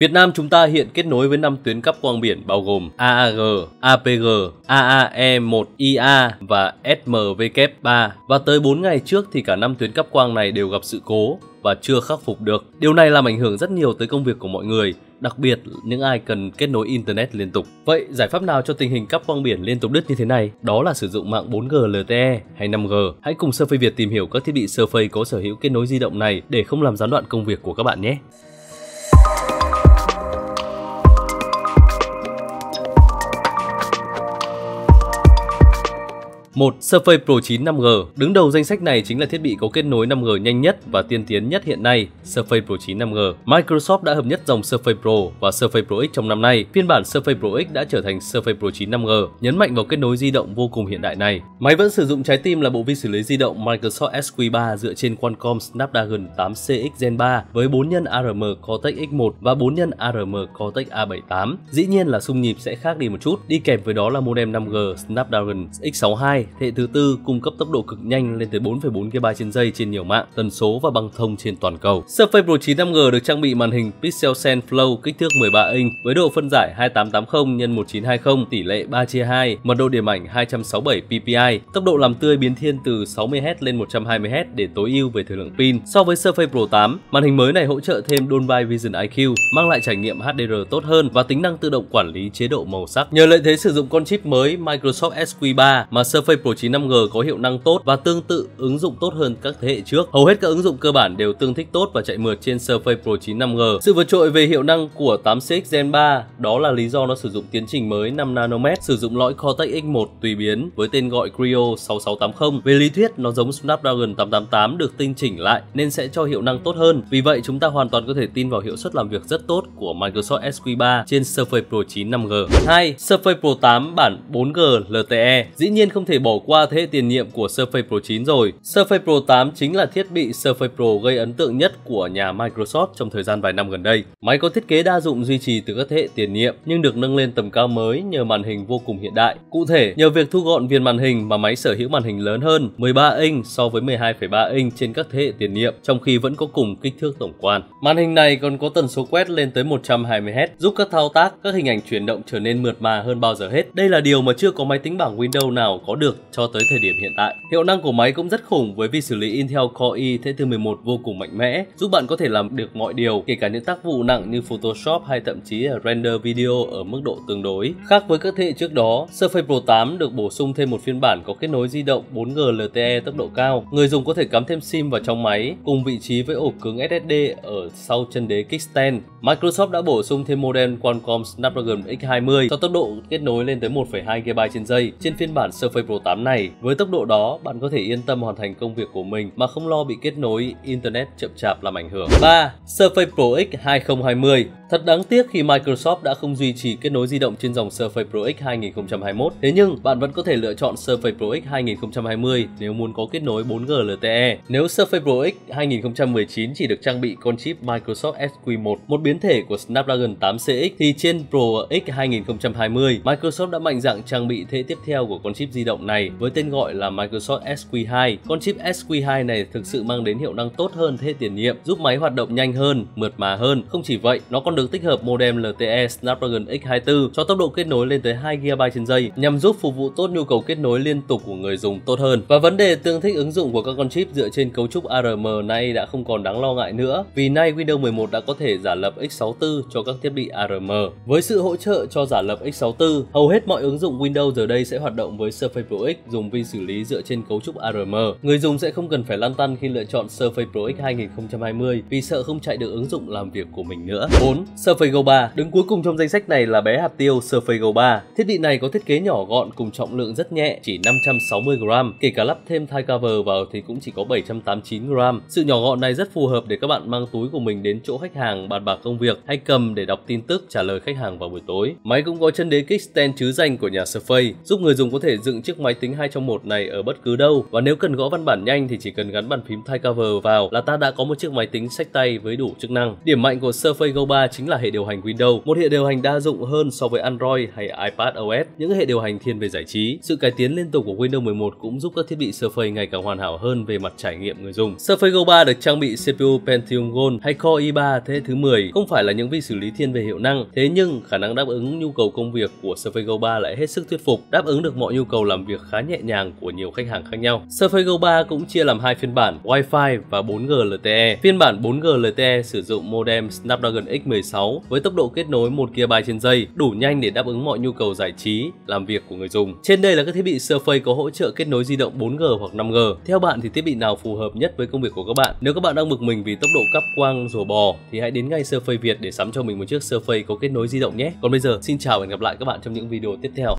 Việt Nam chúng ta hiện kết nối với 5 tuyến cắp quang biển bao gồm AAG, APG, AAE1IA và SMW3 và tới 4 ngày trước thì cả 5 tuyến cắp quang này đều gặp sự cố và chưa khắc phục được. Điều này làm ảnh hưởng rất nhiều tới công việc của mọi người, đặc biệt những ai cần kết nối internet liên tục. Vậy giải pháp nào cho tình hình cắp quang biển liên tục đứt như thế này? Đó là sử dụng mạng 4G LTE hay 5G. Hãy cùng Surface Việt tìm hiểu các thiết bị Surface có sở hữu kết nối di động này để không làm gián đoạn công việc của các bạn nhé. Một Surface Pro 9 5G Đứng đầu danh sách này chính là thiết bị có kết nối 5G nhanh nhất và tiên tiến nhất hiện nay, Surface Pro 9 5G. Microsoft đã hợp nhất dòng Surface Pro và Surface Pro X trong năm nay. Phiên bản Surface Pro X đã trở thành Surface Pro 9 5G, nhấn mạnh vào kết nối di động vô cùng hiện đại này. Máy vẫn sử dụng trái tim là bộ vi xử lý di động Microsoft SQ3 dựa trên Qualcomm Snapdragon 8CX Gen 3 với 4 nhân ARM Cortex X1 và 4 nhân ARM Cortex A78. Dĩ nhiên là xung nhịp sẽ khác đi một chút, đi kèm với đó là modem 5G Snapdragon X62 hệ thứ tư cung cấp tốc độ cực nhanh lên tới 4,4 GB trên giây trên nhiều mạng, tần số và băng thông trên toàn cầu. Surface Pro 9 5G được trang bị màn hình Pixel Sense Flow kích thước 13 inch với độ phân giải 2880 x 1920 tỷ lệ 3 chia 2, mật độ điểm ảnh 267 ppi, tốc độ làm tươi biến thiên từ 60Hz lên 120Hz để tối ưu về thời lượng pin. So với Surface Pro 8, màn hình mới này hỗ trợ thêm Dolby Vision IQ, mang lại trải nghiệm HDR tốt hơn và tính năng tự động quản lý chế độ màu sắc. Nhờ lợi thế sử dụng con chip mới Microsoft SQ3 mà Surface Pro 9 5G có hiệu năng tốt và tương tự ứng dụng tốt hơn các thế hệ trước. Hầu hết các ứng dụng cơ bản đều tương thích tốt và chạy mượt trên Surface Pro 9 5G. Sự vượt trội về hiệu năng của 8CX Gen 3 đó là lý do nó sử dụng tiến trình mới 5 nanomet, sử dụng lõi Cortex X1 tùy biến với tên gọi Creo 6680. Về lý thuyết nó giống Snapdragon 888 được tinh chỉnh lại nên sẽ cho hiệu năng tốt hơn. Vì vậy chúng ta hoàn toàn có thể tin vào hiệu suất làm việc rất tốt của Microsoft SQ3 trên Surface Pro 9 5G. 2. Surface Pro 8 bản 4G LTE. Dĩ nhiên không thể bỏ qua thế hệ tiền nhiệm của Surface Pro 9 rồi. Surface Pro 8 chính là thiết bị Surface Pro gây ấn tượng nhất của nhà Microsoft trong thời gian vài năm gần đây. Máy có thiết kế đa dụng duy trì từ các thế hệ tiền nhiệm nhưng được nâng lên tầm cao mới nhờ màn hình vô cùng hiện đại. Cụ thể, nhờ việc thu gọn viền màn hình mà máy sở hữu màn hình lớn hơn 13 inch so với 12,3 inch trên các thế hệ tiền nhiệm trong khi vẫn có cùng kích thước tổng quan. Màn hình này còn có tần số quét lên tới 120Hz giúp các thao tác, các hình ảnh chuyển động trở nên mượt mà hơn bao giờ hết. Đây là điều mà chưa có máy tính bảng Windows nào có được cho tới thời điểm hiện tại. Hiệu năng của máy cũng rất khủng với vi xử lý Intel Core i thế thứ 11 vô cùng mạnh mẽ, giúp bạn có thể làm được mọi điều, kể cả những tác vụ nặng như Photoshop hay thậm chí là render video ở mức độ tương đối. Khác với các thế hệ trước đó, Surface Pro 8 được bổ sung thêm một phiên bản có kết nối di động 4G LTE tốc độ cao. Người dùng có thể cắm thêm SIM vào trong máy cùng vị trí với ổ cứng SSD ở sau chân đế kickstand. Microsoft đã bổ sung thêm modem Qualcomm Snapdragon X20 cho tốc độ kết nối lên tới 1,2 GB trên giây trên phiên bản Surface Pro 8 này. Với tốc độ đó, bạn có thể yên tâm hoàn thành công việc của mình mà không lo bị kết nối internet chậm chạp làm ảnh hưởng. 3. Surface Pro X 2020 Thật đáng tiếc khi Microsoft đã không duy trì kết nối di động trên dòng Surface Pro X 2021. Thế nhưng, bạn vẫn có thể lựa chọn Surface Pro X 2020 nếu muốn có kết nối 4G LTE. Nếu Surface Pro X 2019 chỉ được trang bị con chip Microsoft SQ1, một biến thể của Snapdragon 8CX, thì trên Pro X 2020, Microsoft đã mạnh dạn trang bị thế tiếp theo của con chip di động này với tên gọi là Microsoft SQ2. Con chip SQ2 này thực sự mang đến hiệu năng tốt hơn thế tiền nhiệm, giúp máy hoạt động nhanh hơn, mượt mà hơn. Không chỉ vậy, nó còn được tích hợp modem LTE Snapdragon X24 cho tốc độ kết nối lên tới 2 GB trên giây nhằm giúp phục vụ tốt nhu cầu kết nối liên tục của người dùng tốt hơn. Và vấn đề tương thích ứng dụng của các con chip dựa trên cấu trúc ARM nay đã không còn đáng lo ngại nữa vì nay Windows 11 đã có thể giả lập x64 cho các thiết bị ARM. Với sự hỗ trợ cho giả lập x64, hầu hết mọi ứng dụng Windows giờ đây sẽ hoạt động với Surface Pro Pro X dùng vi xử lý dựa trên cấu trúc ARM. Người dùng sẽ không cần phải lăn tăn khi lựa chọn Surface Pro X 2020 vì sợ không chạy được ứng dụng làm việc của mình nữa. 4. Surface Go 3 Đứng cuối cùng trong danh sách này là bé hạt tiêu Surface Go 3. Thiết bị này có thiết kế nhỏ gọn cùng trọng lượng rất nhẹ, chỉ 560 gram. Kể cả lắp thêm thai cover vào thì cũng chỉ có 789 gram. Sự nhỏ gọn này rất phù hợp để các bạn mang túi của mình đến chỗ khách hàng bàn bạc công việc hay cầm để đọc tin tức trả lời khách hàng vào buổi tối. Máy cũng có chân đế kickstand chứ danh của nhà Surface, giúp người dùng có thể dựng chiếc máy máy tính 2 trong 1 này ở bất cứ đâu. Và nếu cần gõ văn bản nhanh thì chỉ cần gắn bàn phím thai cover vào là ta đã có một chiếc máy tính sách tay với đủ chức năng. Điểm mạnh của Surface Go 3 chính là hệ điều hành Windows, một hệ điều hành đa dụng hơn so với Android hay iPad OS, những hệ điều hành thiên về giải trí. Sự cải tiến liên tục của Windows 11 cũng giúp các thiết bị Surface ngày càng hoàn hảo hơn về mặt trải nghiệm người dùng. Surface Go 3 được trang bị CPU Pentium Gold hay Core i3 thế hệ thứ 10, không phải là những vi xử lý thiên về hiệu năng, thế nhưng khả năng đáp ứng nhu cầu công việc của Surface Go 3 lại hết sức thuyết phục, đáp ứng được mọi nhu cầu làm việc khá nhẹ nhàng của nhiều khách hàng khác nhau. Surface Go 3 cũng chia làm hai phiên bản Wi-Fi và 4G LTE. Phiên bản 4G LTE sử dụng modem Snapdragon X16 với tốc độ kết nối 1 GB trên giây, đủ nhanh để đáp ứng mọi nhu cầu giải trí, làm việc của người dùng. Trên đây là các thiết bị Surface có hỗ trợ kết nối di động 4G hoặc 5G. Theo bạn thì thiết bị nào phù hợp nhất với công việc của các bạn? Nếu các bạn đang bực mình vì tốc độ cáp quang rùa bò thì hãy đến ngay Surface Việt để sắm cho mình một chiếc Surface có kết nối di động nhé. Còn bây giờ, xin chào và hẹn gặp lại các bạn trong những video tiếp theo.